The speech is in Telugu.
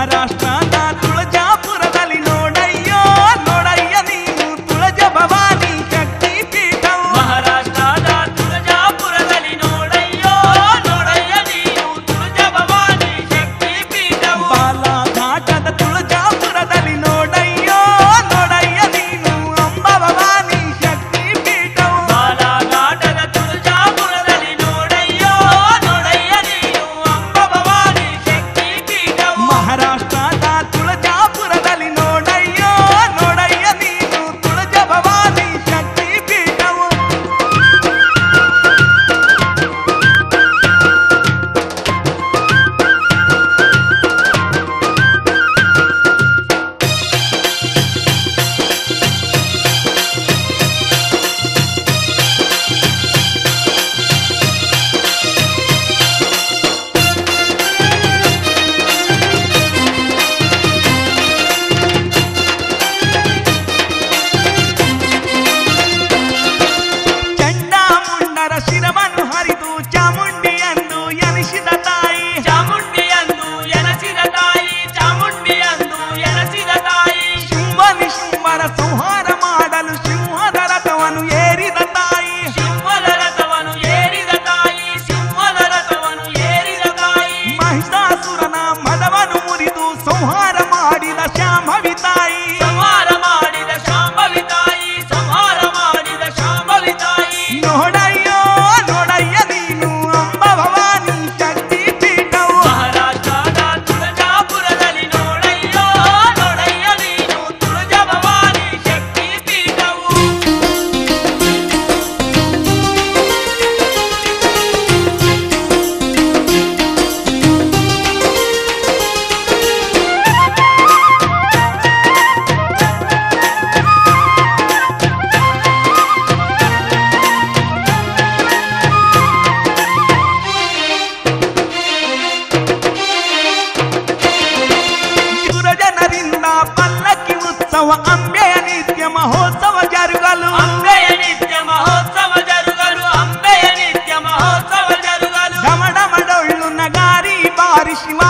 Maharashtra. మహోత్సవ జరుగలు. అంబెయ నిత్య మహోత్సవ జరుగలు. అంబెయ నిత్య మహోత్సవ జరుగలు. డమడమడొళ్ళున్న గారి బారి శివ